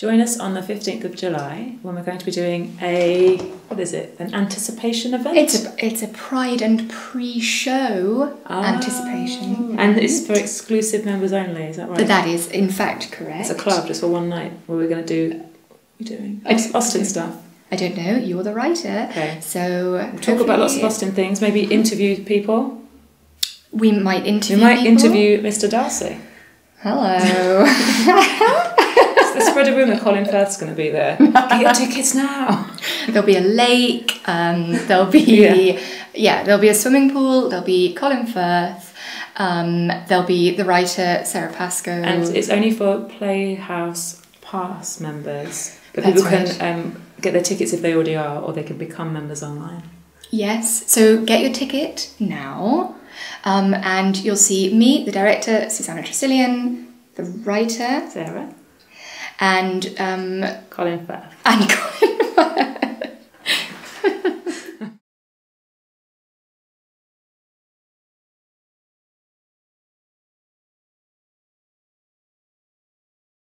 Join us on the 15th of July when we're going to be doing a, what is it, an anticipation event? It's a it's a Pride and pre-show ah. anticipation, And it's for exclusive members only, is that right? but that is in fact correct. it's a club just for one night where we're going to do, what are we doing? I Aus- d- Austen stuff. I don't know. You're the writer, Okay. so Talk about lots of Austen things, maybe interview people. We might interview. We might people. interview Mr. Darcy. Hello. Spread a rumour Colin Firth's going to be there. Get your tickets now. there'll be a lake. Um, there'll be Yeah. yeah. There'll be a swimming pool. There'll be Colin Firth. Um, there'll be the writer Sara Pascoe. And it's only for Playhouse Pass members. But That's people right. can um, get their tickets if they already are, or they can become members online. Yes, so get your ticket now, um, and you'll see me, the director, Susannah Tresilian, the writer, Sarah? And um, Colin Firth. and Colin.